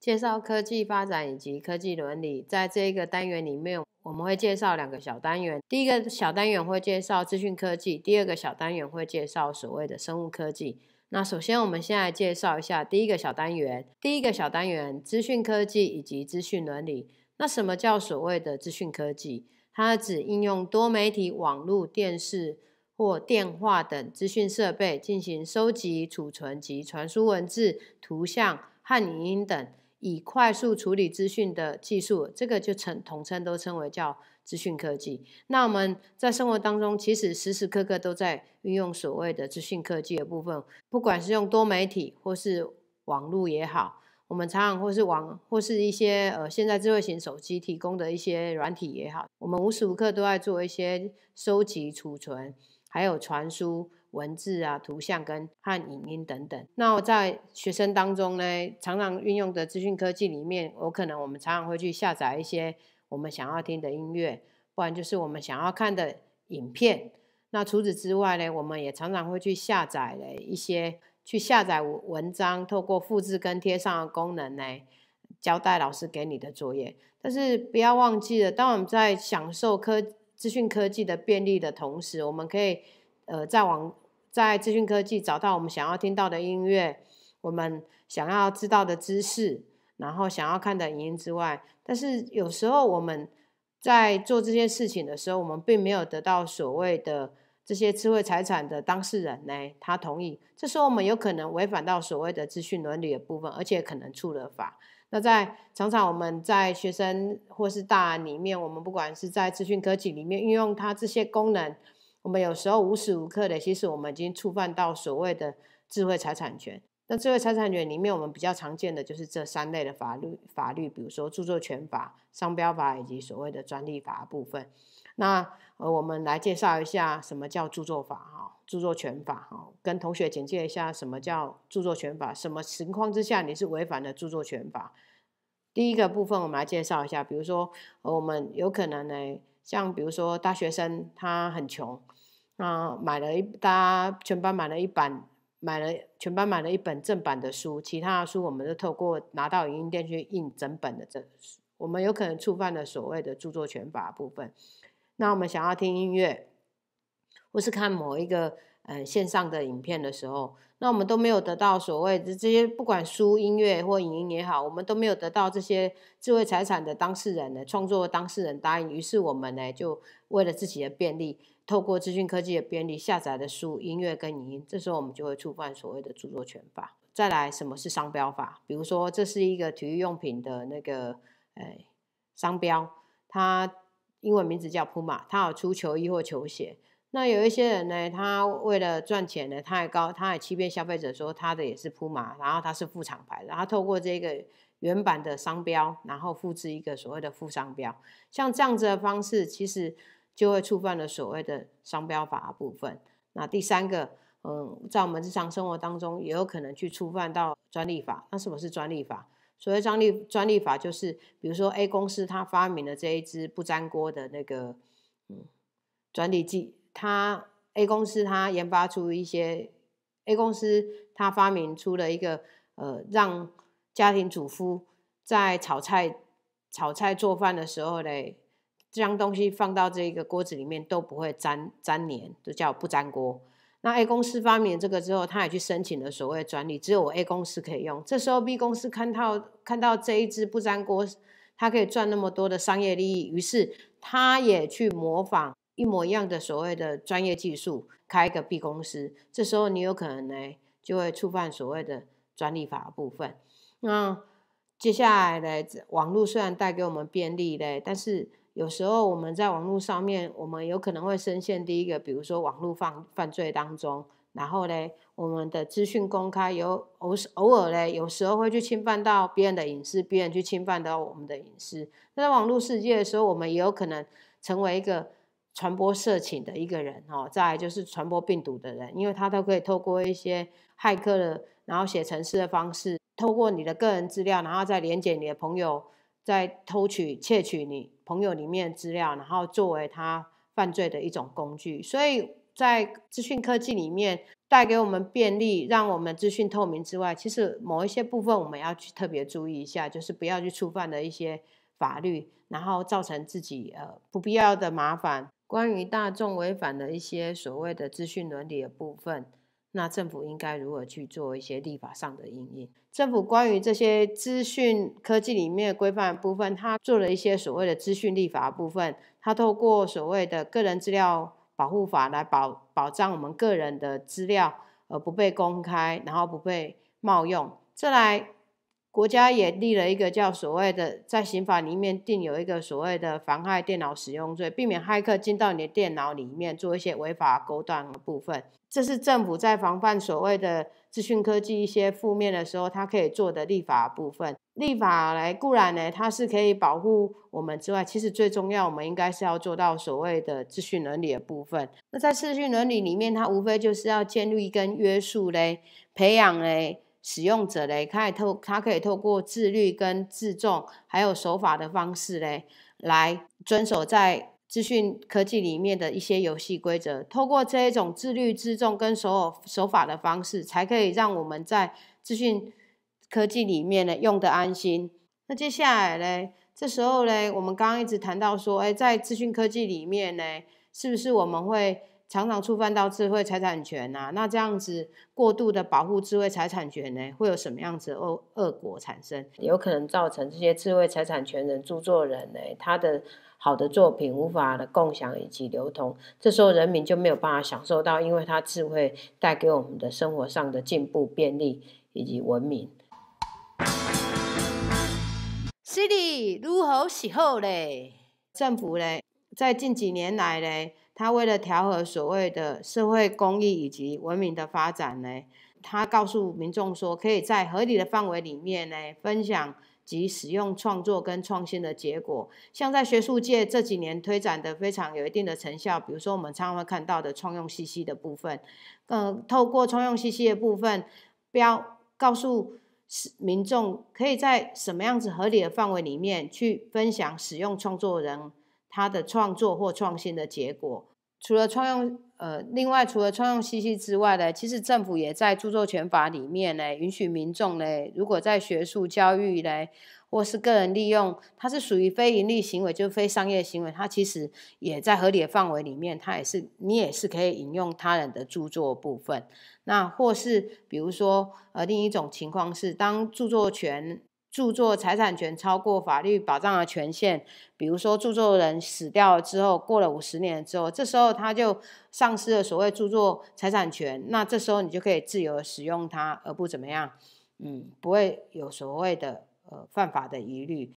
介绍科技发展以及科技伦理，在这一个单元里面，我们会介绍两个小单元。第一个小单元会介绍资讯科技，第二个小单元会介绍所谓的生物科技。那首先，我们先来介绍一下第一个小单元。第一个小单元，资讯科技以及资讯伦理。那什么叫所谓的资讯科技？它指应用多媒体、网络、电视或电话等资讯设备进行收集、储存及传输文字、图像和影音等。以快速处理资讯的技术，这个就称统称都称为叫资讯科技。那我们在生活当中，其实时时刻刻都在运用所谓的资讯科技的部分，不管是用多媒体或是网络也好，我们常常或是网或是一些呃现在智慧型手机提供的一些软体也好，我们无时无刻都在做一些收集、储存，还有传输。文字啊、图像跟和影音等等。那我在学生当中呢，常常运用的资讯科技里面，有可能我们常常会去下载一些我们想要听的音乐，不然就是我们想要看的影片。那除此之外呢，我们也常常会去下载了一些去下载文章，透过复制跟贴上的功能呢，交代老师给你的作业。但是不要忘记了，当我们在享受科资讯科技的便利的同时，我们可以呃在网在资讯科技找到我们想要听到的音乐，我们想要知道的知识，然后想要看的影音之外，但是有时候我们在做这件事情的时候，我们并没有得到所谓的这些智慧财产的当事人呢，他同意，这时候我们有可能违反到所谓的资讯伦理的部分，而且可能触了法。那在常常我们在学生或是大里面，我们不管是在资讯科技里面运用它这些功能。我们有时候无时无刻的，其实我们已经触犯到所谓的智慧财产权。那智慧财产权里面，我们比较常见的就是这三类的法律，法律，比如说著作权法、商标法以及所谓的专利法部分。那呃，我们来介绍一下什么叫著作法哈，著作权法哈，跟同学简介一下什么叫著作权法，什么情况之下你是违反了著作权法。第一个部分我们来介绍一下，比如说我们有可能呢。像比如说大学生他很穷，啊买了一大家全班买了一本买了全班买了一本正版的书，其他的书我们都透过拿到影音店去印整本的这书，我们有可能触犯了所谓的著作权法部分。那我们想要听音乐，或是看某一个呃线上的影片的时候。那我们都没有得到所谓的这些，不管书、音乐或影音也好，我们都没有得到这些智慧财产的当事人的创作当事人答应。于是我们呢，就为了自己的便利，透过资讯科技的便利下载的书、音乐跟影音，这时候我们就会触犯所谓的著作权法。再来，什么是商标法？比如说，这是一个体育用品的那个呃商标，它英文名字叫 Puma，它有出球衣或球鞋。那有一些人呢，他为了赚钱呢，他还高，他还欺骗消费者说他的也是铺马，然后他是副厂牌，然后透过这个原版的商标，然后复制一个所谓的副商标，像这样子的方式，其实就会触犯了所谓的商标法的部分。那第三个，嗯，在我们日常生活当中，也有可能去触犯到专利法。那什么是专利法？所谓专利专利法，就是比如说 A 公司它发明了这一支不粘锅的那个嗯专利技。他 A 公司他研发出一些 A 公司他发明出了一个呃，让家庭主妇在炒菜炒菜做饭的时候嘞，将东西放到这个锅子里面都不会粘粘黏，就叫不粘锅。那 A 公司发明这个之后，他也去申请了所谓专利，只有 A 公司可以用。这时候 B 公司看到看到这一只不粘锅，它可以赚那么多的商业利益，于是他也去模仿。一模一样的所谓的专业技术，开一个 B 公司，这时候你有可能呢就会触犯所谓的专利法部分。那接下来呢，网络虽然带给我们便利嘞，但是有时候我们在网络上面，我们有可能会深陷第一个，比如说网络犯犯罪当中，然后呢，我们的资讯公开有偶偶尔嘞，有时候会去侵犯到别人的隐私，别人去侵犯到我们的隐私。那在网络世界的时候，我们也有可能成为一个。传播色情的一个人哦，再来就是传播病毒的人，因为他都可以透过一些骇客的，然后写程式的方式，透过你的个人资料，然后再连接你的朋友，再偷取、窃取你朋友里面资料，然后作为他犯罪的一种工具。所以在资讯科技里面带给我们便利，让我们资讯透明之外，其实某一些部分我们要去特别注意一下，就是不要去触犯的一些法律，然后造成自己呃不必要的麻烦。关于大众违反的一些所谓的资讯伦理的部分。那政府应该如何去做一些立法上的应用？政府关于这些资讯科技里面规范部分，它做了一些所谓的资讯立法部分，它透过所谓的个人资料保护法来保保障我们个人的资料而不被公开，然后不被冒用。再来。国家也立了一个叫所谓的，在刑法里面定有一个所谓的妨害电脑使用罪，避免骇客进到你的电脑里面做一些违法勾当的部分。这是政府在防范所谓的资讯科技一些负面的时候，它可以做的立法部分。立法来固然呢，它是可以保护我们之外，其实最重要，我们应该是要做到所谓的资讯伦理的部分。那在资讯伦理里面，它无非就是要建立跟约束嘞，培养嘞。使用者嘞，可以透，他可以透过自律跟自重，还有守法的方式嘞，来遵守在资讯科技里面的一些游戏规则。透过这一种自律自重跟守守法的方式，才可以让我们在资讯科技里面呢用的安心。那接下来嘞，这时候嘞，我们刚刚一直谈到说，哎，在资讯科技里面呢，是不是我们会？常常触犯到智慧财产权呐，那这样子过度的保护智慧财产权呢，会有什么样子恶恶果产生？有可能造成这些智慧财产权人、著作人呢，他的好的作品无法的共享以及流通，这时候人民就没有办法享受到，因为他智慧带给我们的生活上的进步、便利以及文明。Siri 如何喜好嘞？政府嘞，在近几年来嘞。他为了调和所谓的社会公益以及文明的发展呢，他告诉民众说，可以在合理的范围里面呢，分享及使用创作跟创新的结果。像在学术界这几年推展的非常有一定的成效，比如说我们常常会看到的创用信息的部分，嗯，透过创用信息的部分，标告诉民众可以在什么样子合理的范围里面去分享使用创作人他的创作或创新的结果。除了创用，呃，另外除了创用信息之外呢，其实政府也在著作权法里面呢，允许民众呢，如果在学术教育呢，或是个人利用，它是属于非盈利行为，就非商业行为，它其实也在合理的范围里面，它也是你也是可以引用他人的著作部分。那或是比如说，呃，另一种情况是，当著作权。著作财产权超过法律保障的权限，比如说著作人死掉了之后，过了五十年之后，这时候他就丧失了所谓著作财产权，那这时候你就可以自由使用它，而不怎么样，嗯，不会有所谓的呃犯法的疑虑。